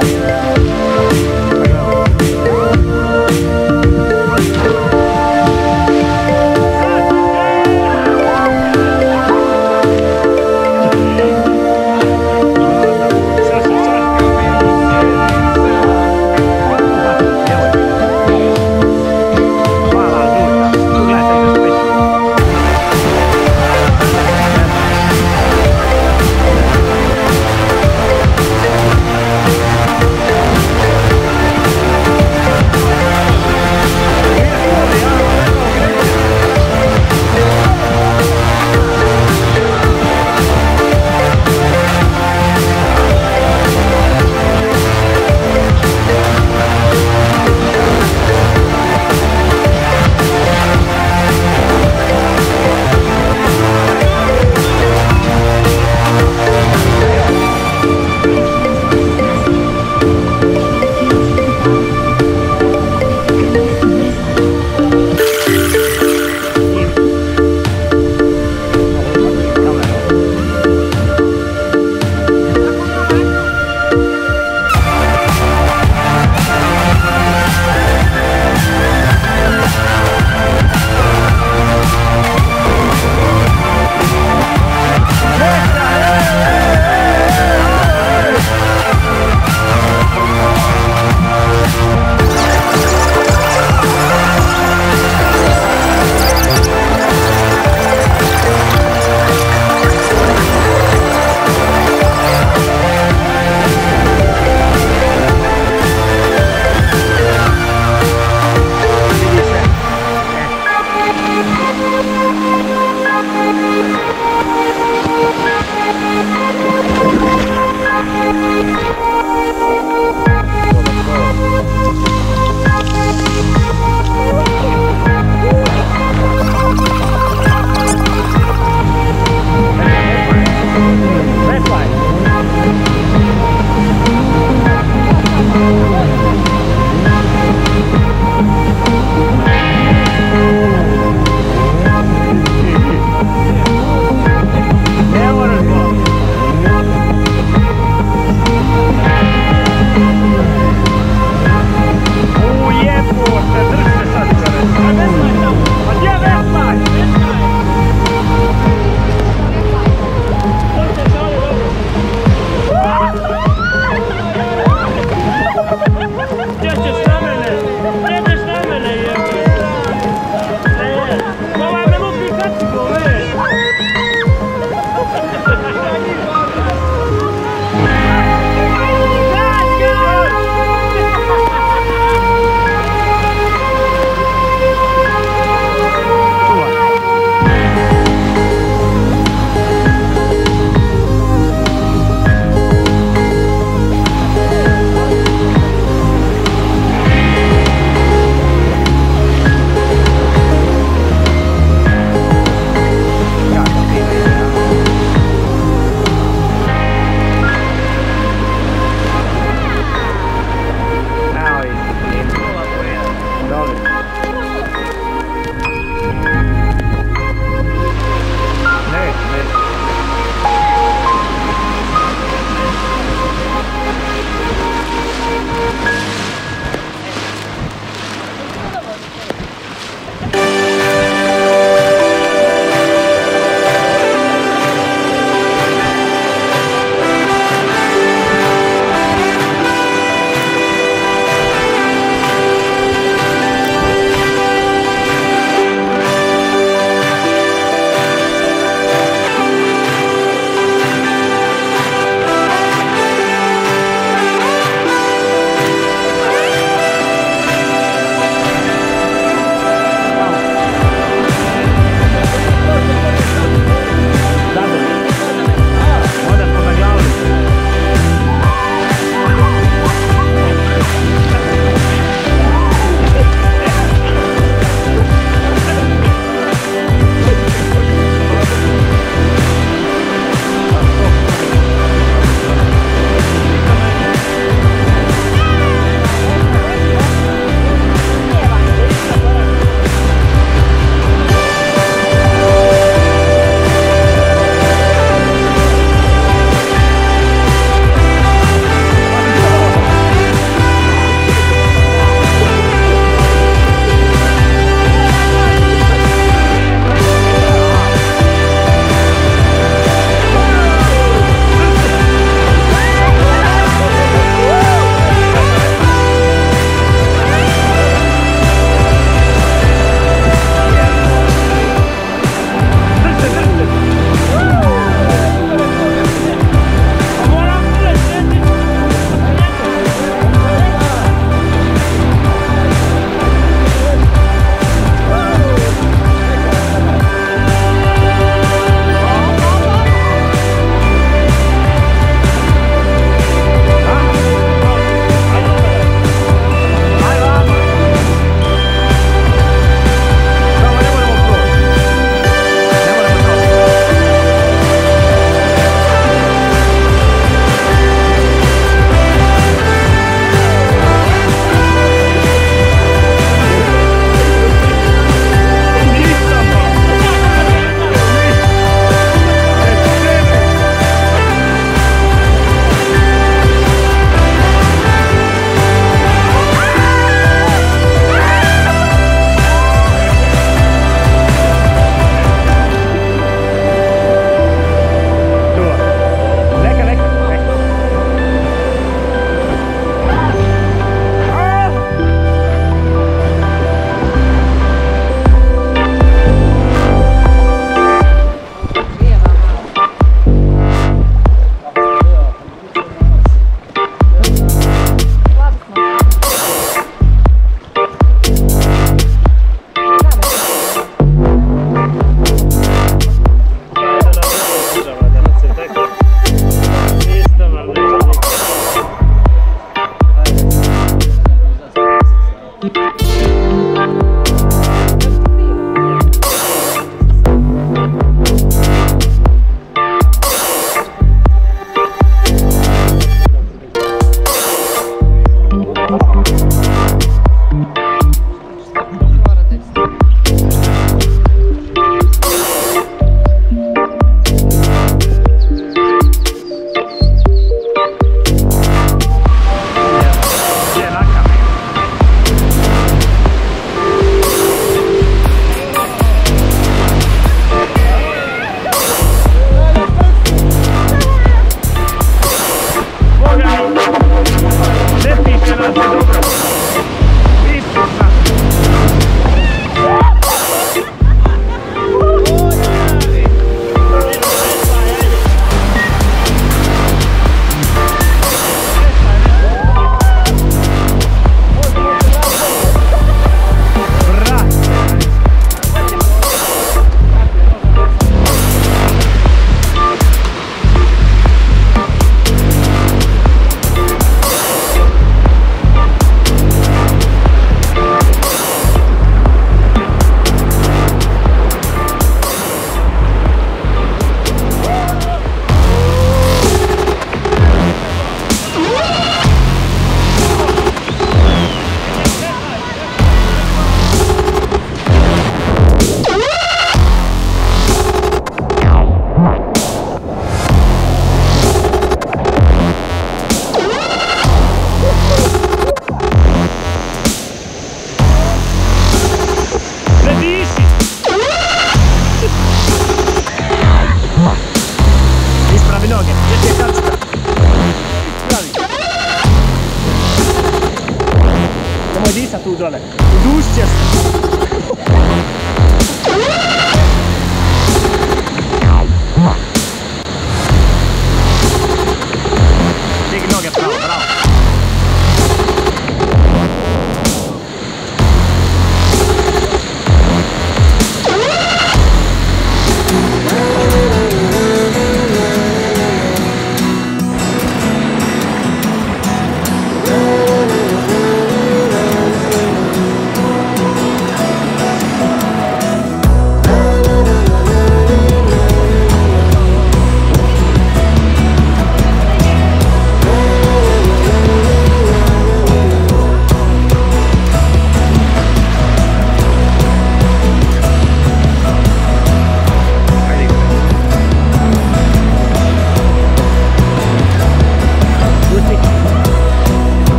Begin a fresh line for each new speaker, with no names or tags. love, love.